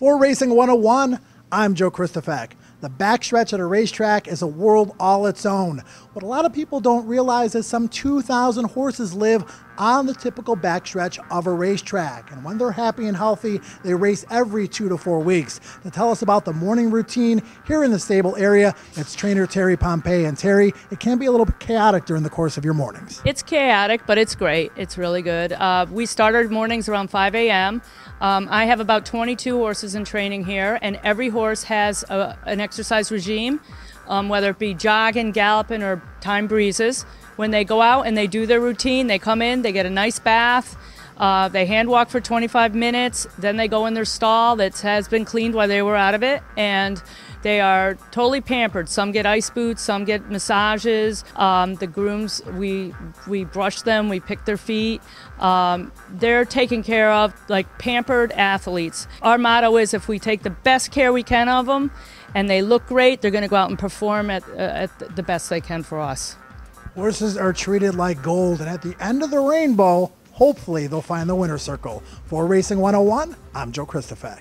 For Racing 101, I'm Joe Kristufek. The backstretch at a racetrack is a world all its own. What a lot of people don't realize is some 2,000 horses live on the typical backstretch of a racetrack. And when they're happy and healthy, they race every two to four weeks. To tell us about the morning routine here in the stable area, it's trainer Terry Pompay. And Terry, it can be a little chaotic during the course of your mornings. It's chaotic, but it's great. It's really good. Uh, we start our mornings around 5 a.m. Um, I have about 22 horses in training here, and every horse has a, an exercise regime, um, whether it be jogging, galloping, or time breezes. When they go out and they do their routine, they come in, they get a nice bath, uh, they hand walk for 25 minutes, then they go in their stall that has been cleaned while they were out of it, and they are totally pampered. Some get ice boots, some get massages. Um, the grooms, we we brush them, we pick their feet. Um, they're taken care of like pampered athletes. Our motto is if we take the best care we can of them, and they look great, they're going to go out and perform at, uh, at the best they can for us. Horses are treated like gold, and at the end of the rainbow, hopefully they'll find the winner's circle. For Racing 101, I'm Joe Kristufek.